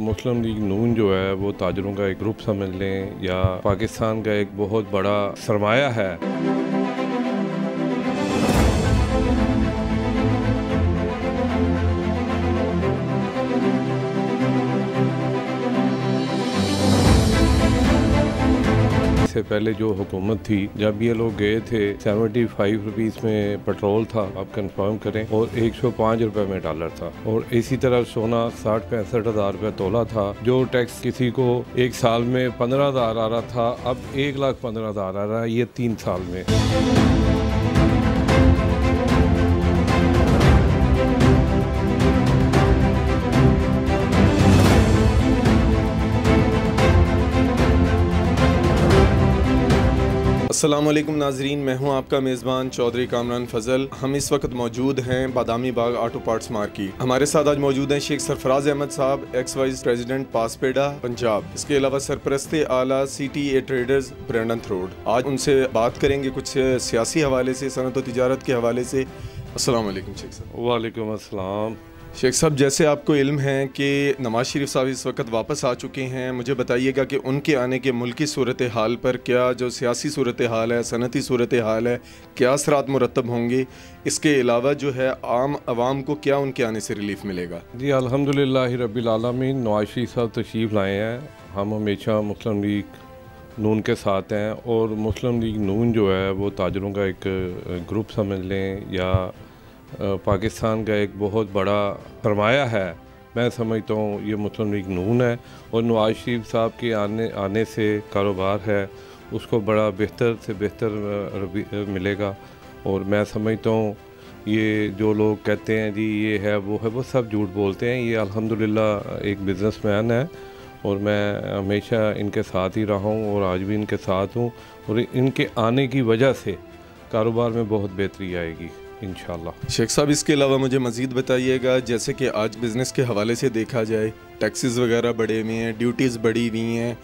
मुस्लिम league नून जो है, वो ताजरों का एक ग्रुप समझ लें या पाकिस्तान का एक बहुत बड़ा सरमाया है। इससे पहले जो हुकूमत थी, जब ये लोग गए थे, सेवेंटी फाइव रुपीज़ में पेट्रोल था, आप कंफर्म करें, और एक सौ पाँच रुपये में डॉलर था। और इसी तरह सोना साठ पैंसठ हज़ार रुपये तोला था, जो टैक्स किसी को एक साल में पंद्रह हज़ार आ रहा था, अब एक लाख पंद्रह हज़ार आ रहा है, ये तीन साल में। असलम नाजरीन, मैं हूँ आपका मेज़बान चौधरी कामरान फजल। हम इस वक्त मौजूद हैं Badami Bagh auto parts market हमारे साथ आज मौजूद हैं शेख सरफराज अहमद साहब एक्स वाइस प्रेसिडेंट पासपेडा पंजाब। इसके अलावा सरप्रस्त आला सी टी ए ट्रेडर्स ब्रैंडन थ्रोड आज उनसे बात करेंगे कुछ सियासी हवाले से, सनत व तजारत के हवाले से। असल शेख साहब वालेकुम अस्सलाम शेख साहब जैसे आपको इल्म है कि नवाज़ शरीफ साहब इस वक्त वापस आ चुके हैं मुझे बताइएगा कि उनके आने के मुल्की सूरत हाल पर क्या जो सियासी सूरत हाल है सनती सूरत हाल है क्या असरात मुरतब होंगे? इसके अलावा जो है आम आवाम को क्या उनके आने से रिलीफ मिलेगा? जी अलहमदिल्ला रबीआलमीन नवाज़ शरीफ साहब तशीफ लाए हैं। हम हमेशा मुस्लिम लीग नून के साथ हैं और मुस्लिम लीग नून जो है वो ताजरों का एक ग्रुप समझ लें या पाकिस्तान का एक बहुत बड़ा सरमाया है। मैं समझता हूँ ये मुस्लिम लीग नून है और नवाज़ शरीफ साहब के आने आने से कारोबार है। उसको बड़ा बेहतर से बेहतर मिलेगा और मैं समझता हूँ ये जो लोग कहते हैं जी ये है, वो है, वो सब झूठ बोलते हैं। ये अल्हम्दुलिल्लाह एक बिज़नेसमैन है। और मैं हमेशा इनके साथ ही रहा हूँ और आज भी इनके साथ हूँ और इनके आने की वजह से कारोबार में बहुत बेहतरी आएगी इन शेख साहब, इसके अलावा मुझे मज़ीद बताइएगा, जैसे कि आज बिज़नेस के हवाले से देखा जाए टैक्सेस वगैरह बढ़े हुए हैं ड्यूटीज़ बढ़ी हुई हैं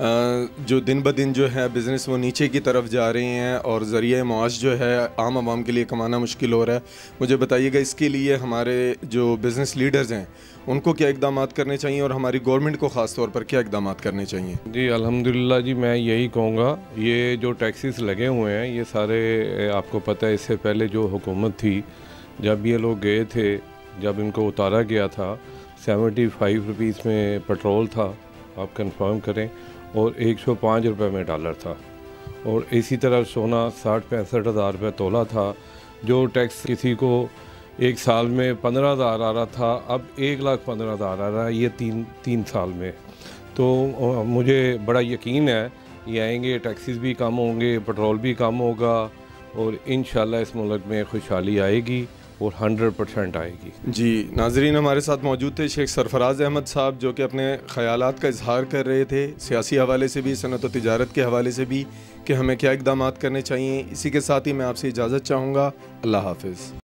जो दिन ब दिन जो है बिज़नेस वो नीचे की तरफ़ जा रहे हैं और ज़रिए मुआश जो है आम आवाम के लिए कमाना मुश्किल हो रहा है। मुझे बताइएगा इसके लिए हमारे जो बिज़नेस लीडर्स हैं, उनको क्या इकदाम करने चाहिए और हमारी गवर्नमेंट को ख़ास तौर पर क्या इकदाम करने चाहिए? जी अलहमदिल्ला जी, मैं यही कहूँगा, ये जो टैक्सीस लगे हुए हैं, ये सारे आपको पता है, इससे पहले जो हुकूमत थी, जब ये लोग गए थे, जब इनको उतारा गया था, सेवेंटी फाइव रुपीज़ में पेट्रोल था, आप कंफर्म करें। और एक सौ पाँच रुपये में डॉलर था। और इसी तरह सोना साठ पैंसठ हज़ार रुपये तोला था, जो टैक्स किसी को एक साल में पंद्रह हज़ार आ रहा था, अब एक लाख पंद्रह हज़ार आ रहा है, ये तीन तीन साल में। तो मुझे बड़ा यकीन है, ये आएँगे टैक्सीज भी कम होंगे, पेट्रोल भी कम होगा, और इन इस मुल्क में खुशहाली आएगी। और 100 परसेंट आएगी। जी, नाजरीन हमारे साथ मौजूद थे शेख सरफराज अहमद साहब, जो कि अपने ख्याल का इजहार कर रहे थे, सियासी हवाले से भी, सनत व तजारत के हवाले से भी, कि हमें क्या इकदाम करने चाहिए। इसी के साथ ही मैं आपसे इजाज़त चाहूँगा। अल्लाह हाफिज़।